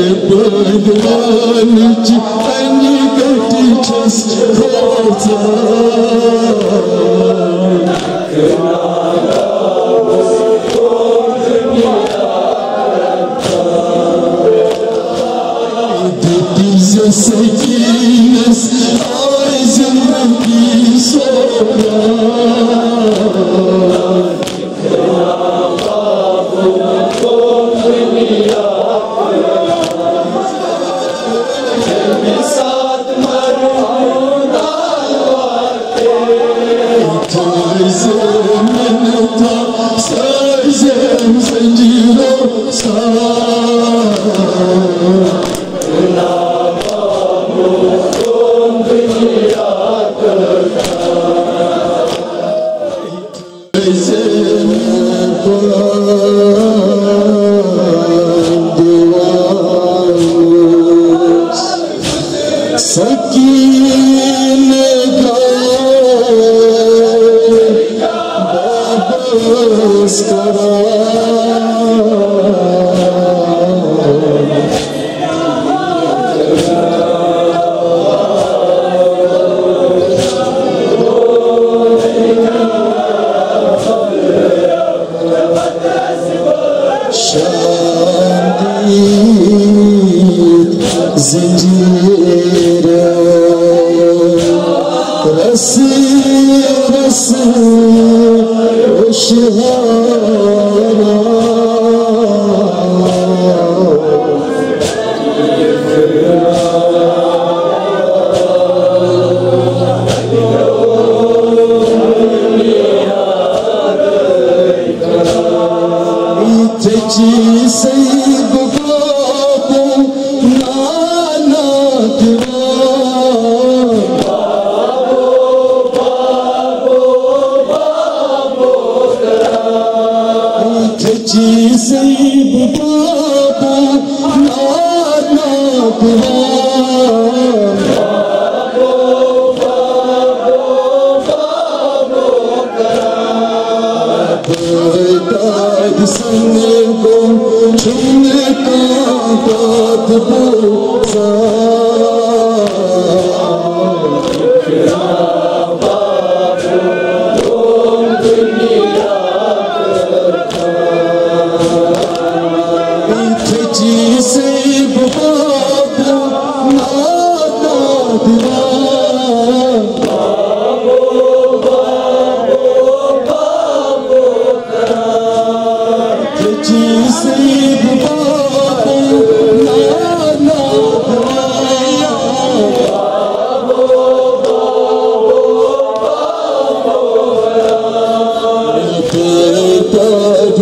بلالك أني قد تسخرتها سكينس عايز ربي صبرا slow. زنجيره رسي رسي والشهاره تجي سيد सेब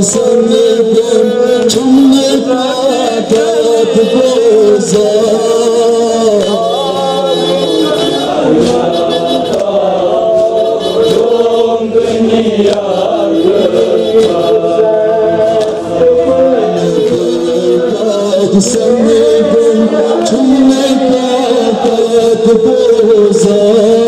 Sırrıdım Çınlık Atat Boza Sırrıdım Çınlık Atat Boza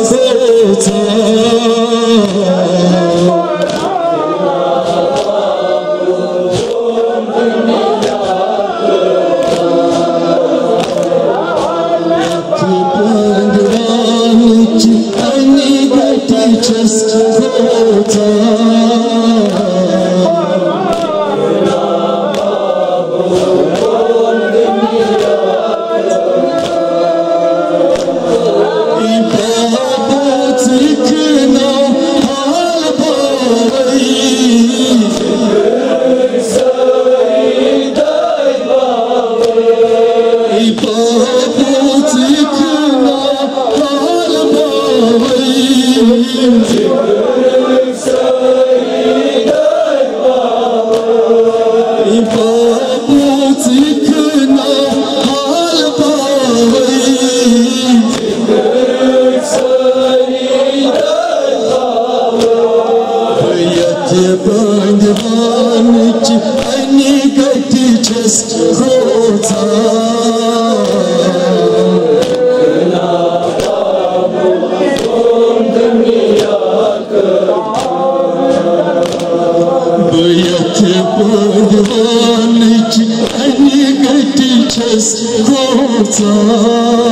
बाबू सिख न भल पावज बध वानिपन गति जष हो eski on.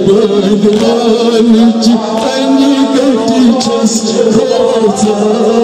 Bırbıran you, en iyi bekli kez Kota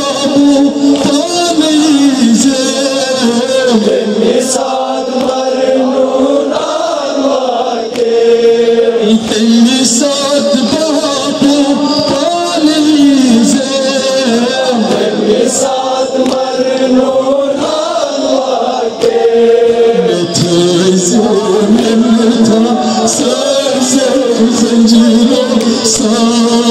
Sen sen sen zincire sen.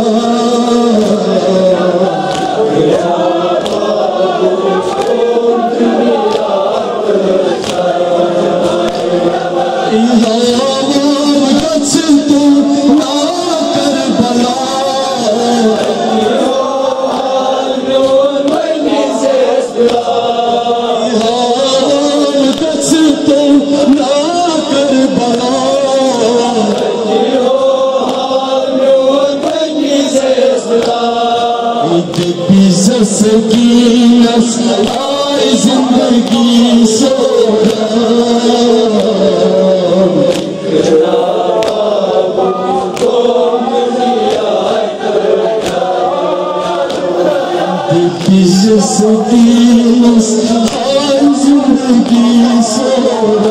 سکینس پزینسلائی زندگی سو گیا پیز سین ساری زندگی سو